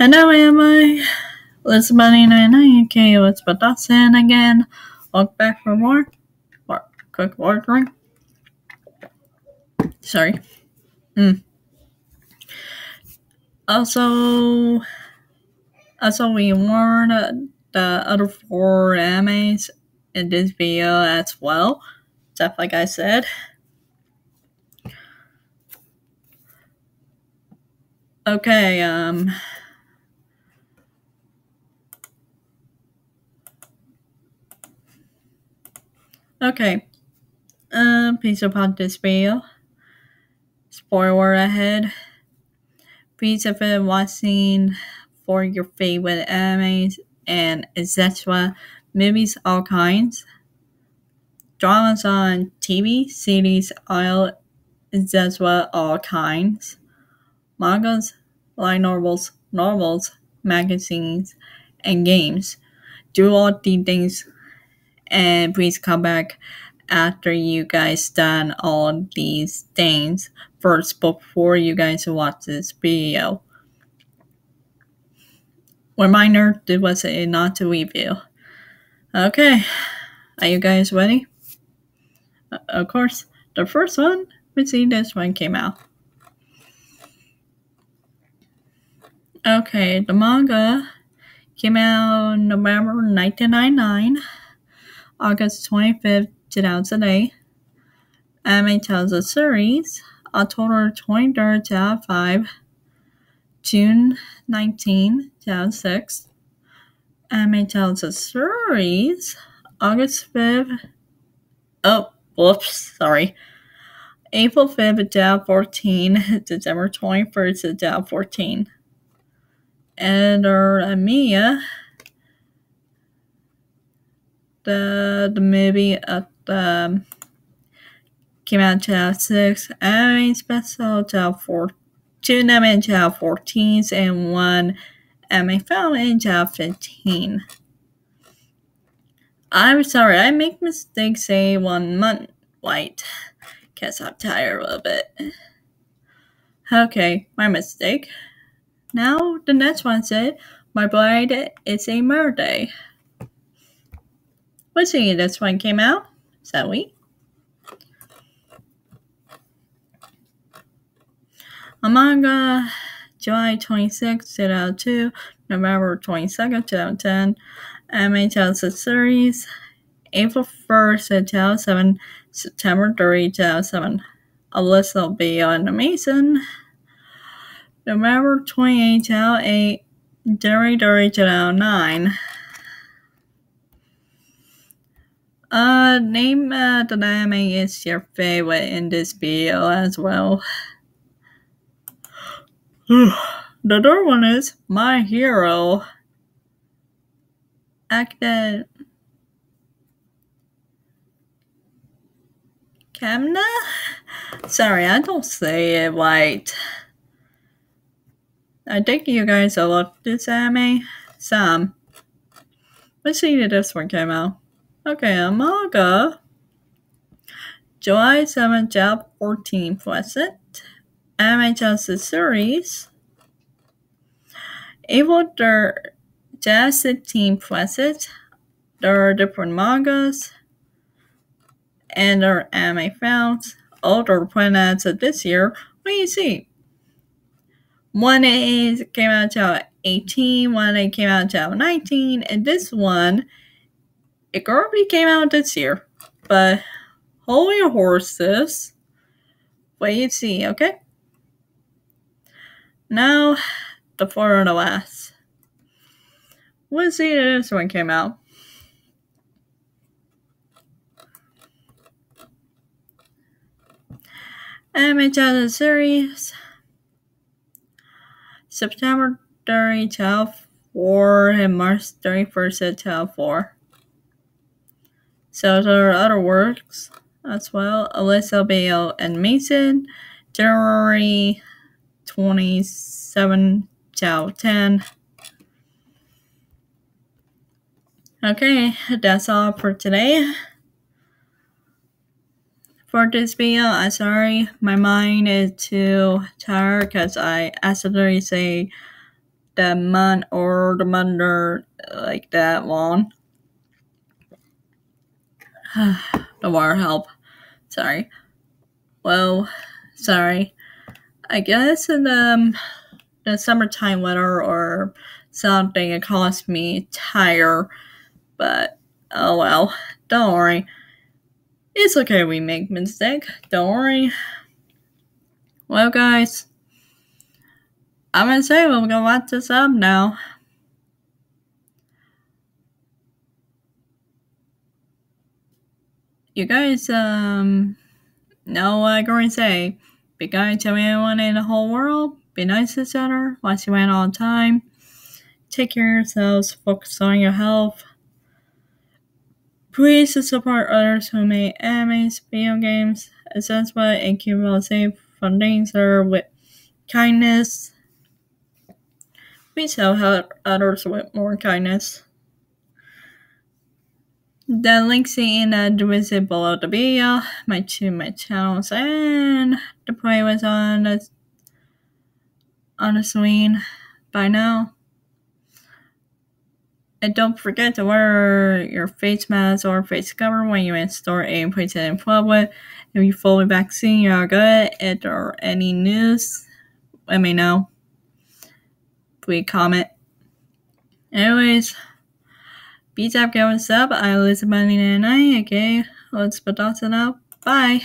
Hello, am I? It's Bunny 99 UK. It's Dawson again. Welcome back for more. More quick ordering. Sorry. Mm. Also, also we warned the other four animes in this video as well. Stuff like I said. Okay, um. Okay. Um, please support this video. Spoiler ahead. Please if you're watching for your favorite animes and etc. Movies all kinds. Dramas on TV, series, all etc. all kinds. Mangas, light novels, novels, magazines, and games. Do all these things and please come back after you guys done all these things first before you guys watch this video. Reminder, this was a not to review. Okay, are you guys ready? Uh, of course, the first one, we see this one came out. Okay, the manga came out November 1999. August 25th, 2008. Anime tells a series, October 23rd, 2005, June 19, 2006. Anime tells a series, August 5th, oh, whoops, sorry. April 5th, 2014, December 21st, 2014. And our Amiya the the movie at the um, came out in 2006, anime special 2004, two anime in 2014 and one anime film in 2015. I'm sorry, I make mistakes say one month white. Guess I'm tired a little bit. Okay, my mistake. Now the next one said, My bride is a mermaid. Let's see, this one came out. So we. A manga, July 26, 2002, November 22nd, 2010. Anime tells series, April 1st, 2007, September 3, 2007. A list will be on Amazon. November 28, 2008, January 30, 2009. Uh, name uh, the anime is your favorite in this video as well. the third one is My Hero. Acted. Kamna? Sorry, I don't say it right. I think you guys love this anime. Some. Let's see if this one came out. Okay, a manga. July 7, job 14 present. Justice series. April 3rd, Jazz 15 present. There are different mangas. And there are anime films. Older planets of this year. What do you see? One is came out in 18, one came out in 19, and this one it already came out this year, but hold your horses. Wait and see, okay? Now, the 4OS. Let's see if this one came out. MHS series September 30th, 4 and March 31st at 4. Salvatore other Works as well, Alyssa Bale and Mason, January 27, 10. Okay, that's all for today. For this video, I'm sorry, my mind is too tired because I accidentally say the month or the month like that one. the water help. Sorry. Well, sorry. I guess in um, the summertime weather or something it caused me tire, but oh well. Don't worry. It's okay we make mistake. Don't worry. Well guys, I'm gonna say we're gonna wrap this up now. You guys um know what I'm going to say. Be kind to everyone in the whole world. Be nice to each other. Watch your hands all the time. Take care of yourselves. Focus on your health. Please support others who make animes, video games, etc. and keep well safe from danger with kindness. Please help others with more kindness. The links in uh, the description below the video, my two my channels and the play was on the on the screen by now. And don't forget to wear your face mask or face cover when you in store and place it in public. If you fully vaccine, you are good. If there are any news, let me know. Please comment. Anyways. Beats up, going sub. I listen money night. Okay, let's put that up. Bye.